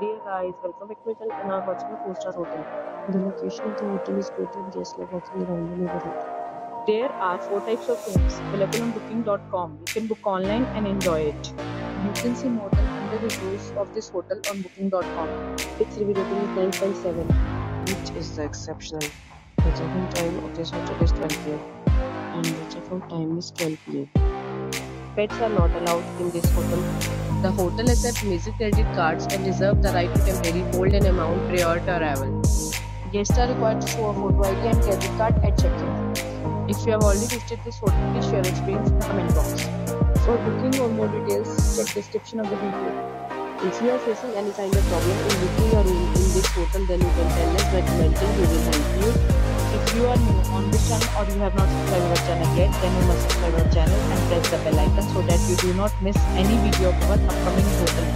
Dear guys, welcome back to my channel watching a 4-star hotel. The location of the hotel is great and guests love walking around the neighborhood. There are 4 types of rooms available on booking.com. You can book online and enjoy it. You can see more than 100 reviews of this hotel on booking.com. Its review rating is 9.7, which is the exceptional. The check-in time of this hotel is 12 pm and the check-out time is 12 pm. Pets are not allowed in this hotel. The hotel accepts major credit cards and reserves the right to temporarily hold an amount prior to arrival. Guests are required to show a photo ID and credit card at check-in. If you have already visited this hotel, please share your experience in the comment box. For booking or more details, check description of the video. If you are facing any kind of problem in booking a room in this hotel, then you can tell us by commenting. We will help you. Or you have not subscribed our channel yet, then you must subscribe our channel and press the bell icon so that you do not miss any video of our upcoming hotel.